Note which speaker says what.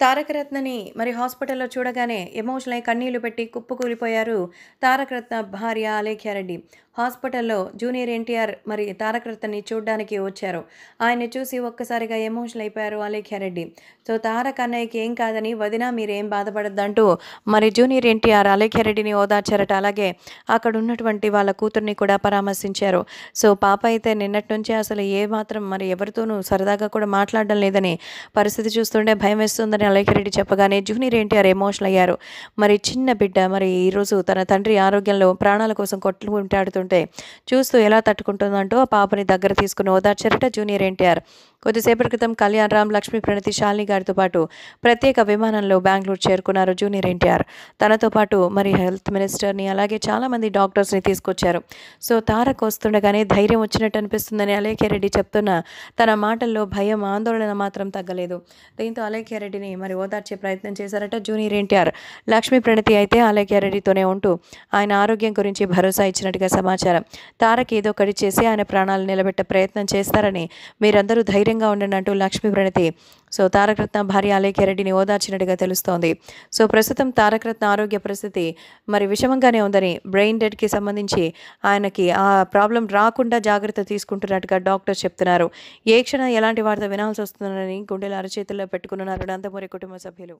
Speaker 1: తారకరత్నని మరి హాస్పిటల్లో చూడగానే ఎమోషనల్ అయి కన్నీళ్ళు పెట్టి కుప్పకూలిపోయారు తారకరత్న భార్య అలేఖ్యారెడ్డి. హాస్పిటల్లో జూనియర్ ఎన్టీఆర్ మరి తారకరత్నని చూడడానికి వచ్చారు. ఆయన చూసి ఒక్కసారిగా ఎమోషనల్ అయిపోయారు అలేఖ్యారెడ్డి. సో తారక్ అన్నయ్యకి ఏం కాదని వదినా మీరేం బాధపడద్దంటూ మరి జూనియర్ ఎన్టీఆర్ అలేఖ్యారెడ్డిని ఓదార్చారట. అలాగే అక్కడ ఉన్నటువంటి వాళ్ళ కూతుర్ని కూడా పరామర్శించారు. సో పాప అయితే నిన్నటి నుంచి అసలు ఏ మాత్రం మరి ఎవరితోనూ సరదాగా కూడా మాట్లాడడం లేదని పరిస్థితి చూస్తుంటే భయం వేస్తుందని అలేఖ్యారెడ్డి చెప్పగానే జూనియర్ ఎన్టీఆర్ ఎమోషనల్ అయ్యారు. మరి చిన్న బిడ్డ మరి ఈరోజు తన తండ్రి ఆరోగ్యంలో ప్రాణాల కోసం కొట్లు కొట్టుకుంటాడుతుంటే చూస్తూ ఎలా తట్టుకుంటుందంటూ ఆ పాపని దగ్గర తీసుకుని ఓదార్చారట జూనియర్ ఎన్టీఆర్. కొద్దిసేపటి క్రితం కళ్యాణ్ రామ్ లక్ష్మీ ప్రణతి శాలిని గారితో పాటు ప్రత్యేక విమానంలో బెంగళూరు చేరుకున్నారు జూనియర్ ఎన్టీఆర్. తనతో పాటు మరి హెల్త్ మినిస్టర్ని అలాగే చాలామంది డాక్టర్స్ని తీసుకొచ్చారు. సో తారక్ వస్తుండగానే ధైర్యం వచ్చినట్టు అనిపిస్తుందని అలేఖ్యారెడ్డి చెప్తున్న తన మాటల్లో భయం ఆందోళన మాత్రం తగ్గలేదు. దీంతో అలేఖ్యారెడ్డిని మరి ఓదార్చే ప్రయత్నం చేశారట జూనియర్ ఎన్టీఆర్. లక్ష్మీ ప్రణతి అయితే అలేఖ్యారెడ్డితోనే ఉంటూ ఆయన ఆరోగ్యం గురించి భరోసా ఇచ్చినట్టుగా సమాచారం. తారక్ ఏదో ఒకటి చేసి ఆయన ప్రాణాలు నిలబెట్టే ప్రయత్నం చేస్తారని మీరందరూ ధైర్యం ధైర్యంగా ఉండండి అంటూ లక్ష్మీ ప్రణతి సో తారకరత్న భార్య అలేఖ్యారెడ్డిని ఓదార్చినట్టుగా తెలుస్తోంది. సో ప్రస్తుతం తారకరత్న ఆరోగ్య పరిస్థితి మరి విషమంగానే ఉందని బ్రెయిన్ డెడ్కి సంబంధించి ఆయనకి ఆ ప్రాబ్లం రాకుండా జాగ్రత్త తీసుకుంటున్నట్టుగా డాక్టర్ చెప్తున్నారు. ఏ క్షణం ఎలాంటి వార్త వినాల్సి వస్తుందని గుండెల అరచేతుల్లో పెట్టుకున్నారు నందమూరి కుటుంబ సభ్యులు.